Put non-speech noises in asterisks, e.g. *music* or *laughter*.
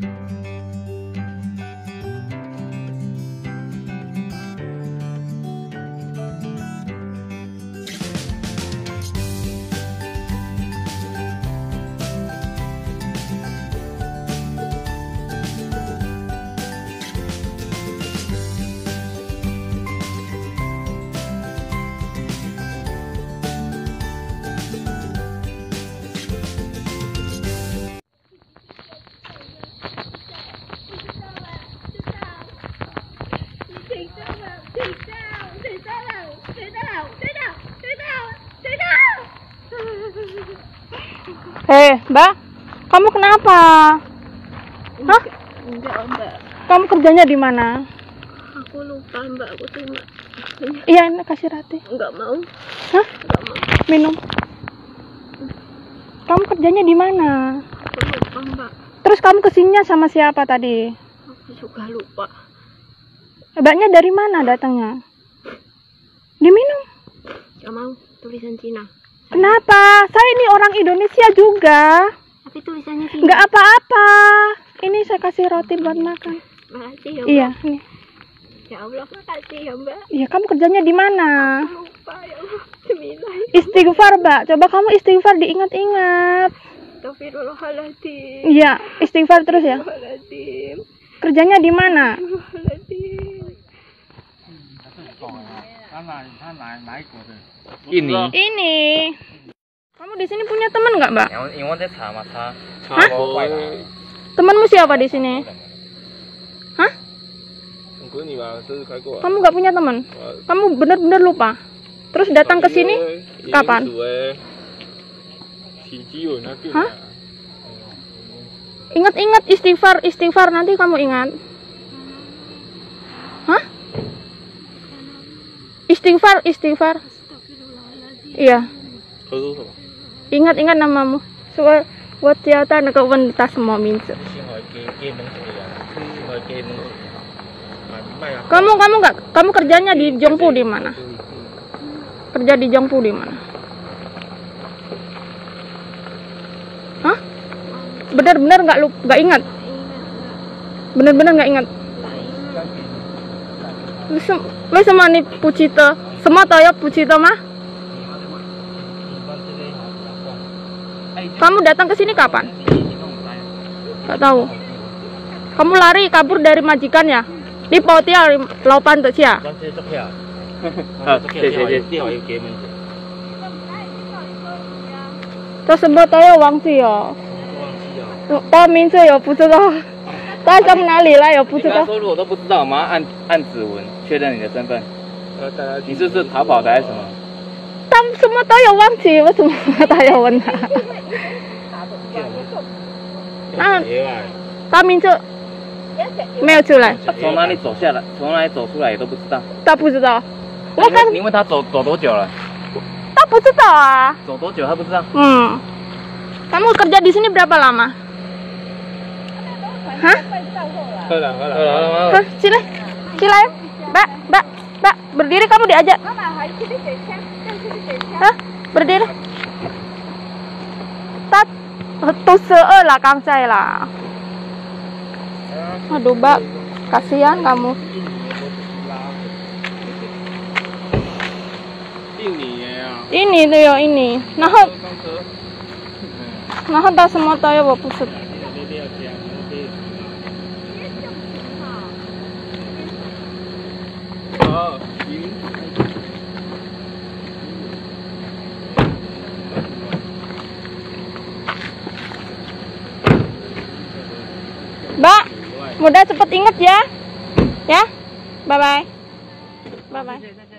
Música Hei, *laughs* Mbak, kamu kenapa? Hah? Enggak, Mbak. Kamu kerjanya di mana? Aku lupa, Mbak. Aku cuma Iya, ini kasih Rati. enggak mau. Hah? Enggak mau. Minum. Kamu kerjanya di mana? Aku lupa, Mbak. Terus kamu ke sininya sama siapa tadi? Aku juga lupa. Mbaknya dari mana datangnya? Diminum. Enggak mau. Tulisan Cina. Kenapa? Saya ini orang Indonesia juga. Tapi tulisannya Cina. Nggak apa-apa. Ini saya kasih roti buat makan. Makasih ya, Mbak. Iya. Ya Allah, makasih ya, Mbak. Iya, kamu kerjanya di mana? Aku lupa ya Allah. *laughs* Cemilai. Istighfar, Mbak. Coba kamu istighfar diingat-ingat. Astagfirullahaladzim. Iya, istighfar terus ya. Kerjanya di mana? *laughs* Astagfirullahaladzim. Ini. Ini. Kamu di sini punya teman nggak, Mbak? Hah? Temanmu siapa di sini? Hah? Kamu nggak punya teman? Kamu benar-benar lupa. Terus datang ke sini kapan? Hah? Ingat-ingat istighfar, istighfar nanti kamu ingat. Istighfar, istighfar. Iya. Ingat-ingat namamu. Soal buat siapa nak kau tas semua minta. Kamu kamu nggak kamu kerjanya di Jongpu di mana? Kerja di Jongpu di mana? Hah? Benar-benar nggak lu nggak ingat? Benar-benar nggak ingat? 为什为什么你不记得？什么都要不记得吗？Kamu datang ke sini kapan? Gak tahu. Kamu lari kabur dari majikan ya? Di Pautia laupan tuh ya? 关这这票。啊谢谢谢。电话又给门。 Terus sebut aja Wang Ji ya. 忘记了。报名字也不知道， 他从哪里来也不知道。你刚说如果都不知道，我们要按按指纹确认你的身份。你是不是逃跑的还是什么？他们什么都有忘记，为什么他要问他？*laughs* 那。他名字没有出来，从哪里走下来？从哪里走出来也都不知道。他不知道。我你看问你问他走走多久了？他不知道啊。走多久他不知道？Hmm. Kamu kerja di sini berapa lama? Hah? Hah, sini. Sila, Mbak, Mbak, Mbak, berdiri kamu diajak. Hah, berdiri. Tat, tu lah kang saya lah. Aduh, Mbak, kasihan kamu. Ini ya. Ini tuh ya ini. Nah, nah, tak semua tahu ya, Bapak 行。Mbak, mudah cepet inget ya. Ya. Bye bye. Bye bye.